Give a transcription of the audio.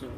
九